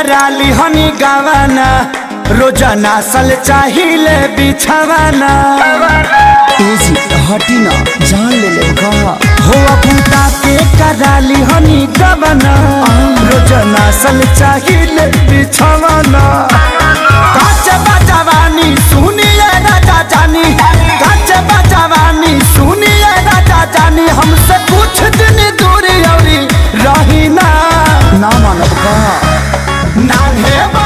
कराली हनी गावाना रोज़ाना सल चाहिए बिछावाना। तेज़ी हटी ना जान ले ले का हो अपूता के कराली हनी गावाना रोज़ाना सल चाहिए बिछावाना। काच बजवानी सुनिए राजा जानी। काच बजवानी सुनिए राजा जानी। हमसे कुछ दिन Yeah.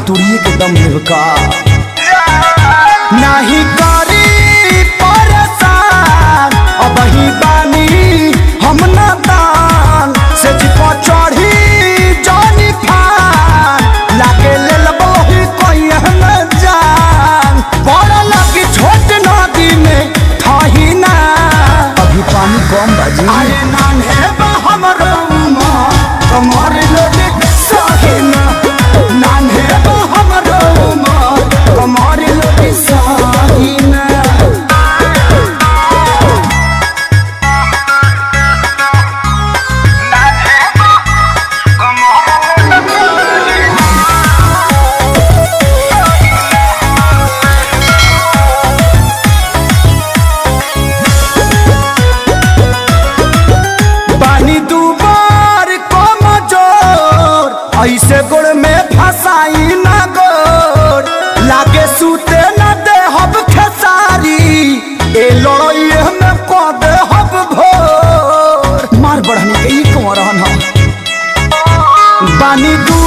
के दांत तुड़िए के दम का नाही करी परेशान अब ही बानी हम नादान से जिपा चढ़ी जानी फान लागे बही कोई हम जान। बड़ लगी छोट नदी में ना। अभी पानी कम बाजी। अरे नान्हे बा हमरो उमर, कमर ऐसे गोड़ में फसाई ना गोड़ लागे सूते ना दे हब खेसारी। ए लड़ाई में को दे हब भोर। मार बढ़नी के ई कौन रहन हम बानी दू